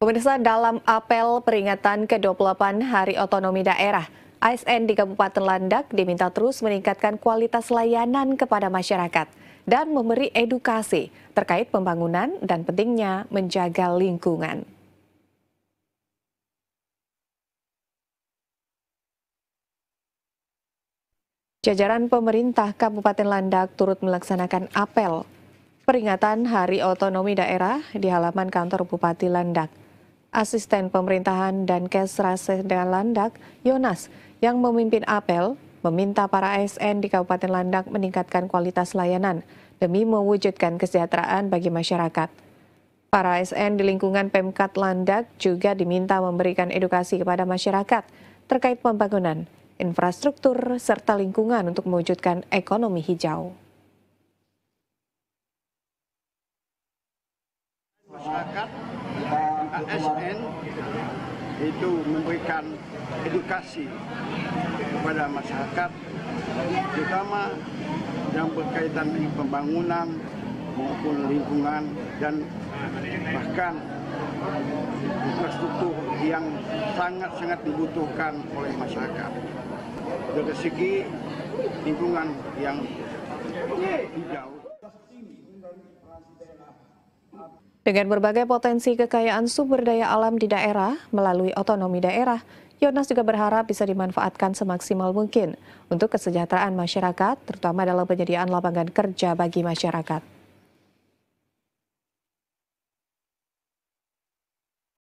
Pemirsa dalam apel peringatan ke-28 Hari Otonomi Daerah, ASN di Kabupaten Landak diminta terus meningkatkan kualitas layanan kepada masyarakat dan memberi edukasi terkait pembangunan dan pentingnya menjaga lingkungan. Jajaran pemerintah Kabupaten Landak turut melaksanakan apel peringatan Hari Otonomi Daerah di halaman kantor Bupati Landak. Asisten Pemerintahan dan Kesras Landak, Yonas, yang memimpin apel, meminta para ASN di Kabupaten Landak meningkatkan kualitas layanan demi mewujudkan kesejahteraan bagi masyarakat. Para ASN di lingkungan Pemkat Landak juga diminta memberikan edukasi kepada masyarakat terkait pembangunan infrastruktur, serta lingkungan untuk mewujudkan ekonomi hijau. Masyarakat ASN itu memberikan edukasi kepada masyarakat, terutama yang berkaitan dengan pembangunan maupun lingkungan dan bahkan infrastruktur yang sangat-sangat dibutuhkan oleh masyarakat dari segi lingkungan yang hijau. Dengan berbagai potensi kekayaan sumber daya alam di daerah melalui otonomi daerah, Yonas juga berharap bisa dimanfaatkan semaksimal mungkin untuk kesejahteraan masyarakat, terutama dalam penyediaan lapangan kerja bagi masyarakat.